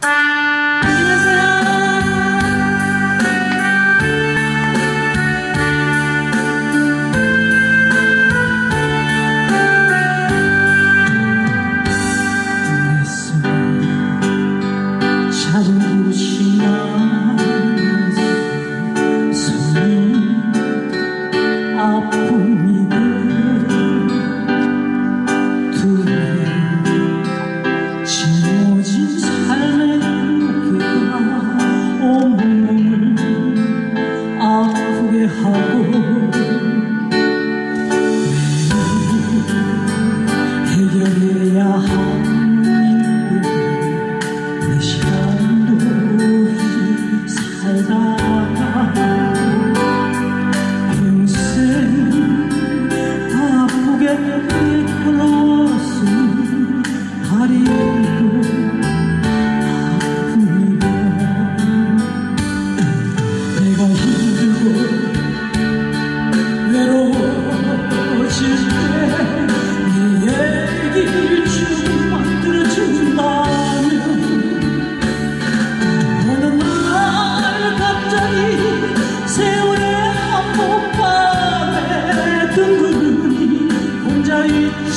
저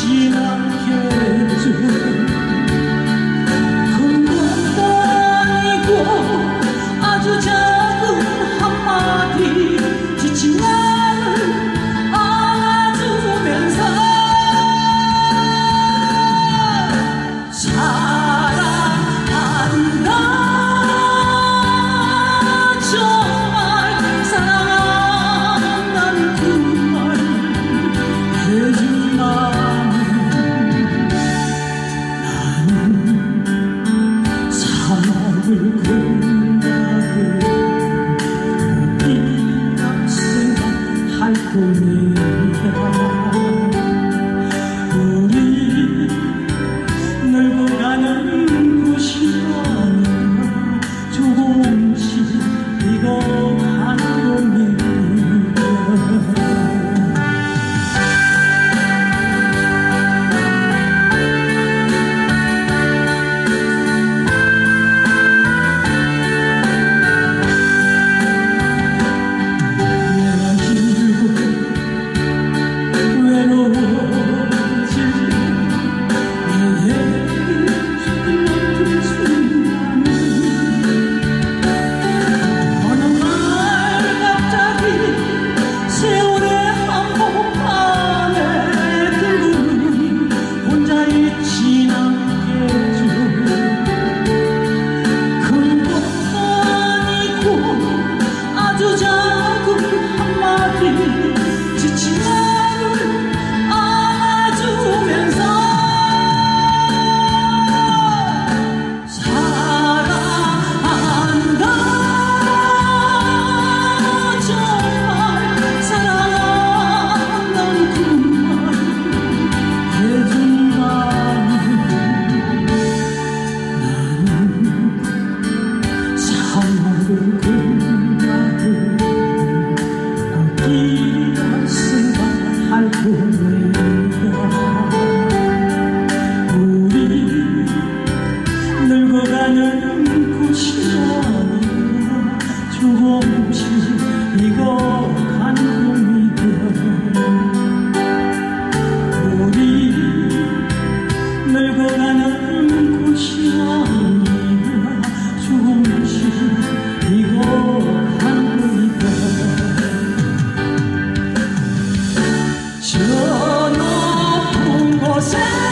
希望。Jesus.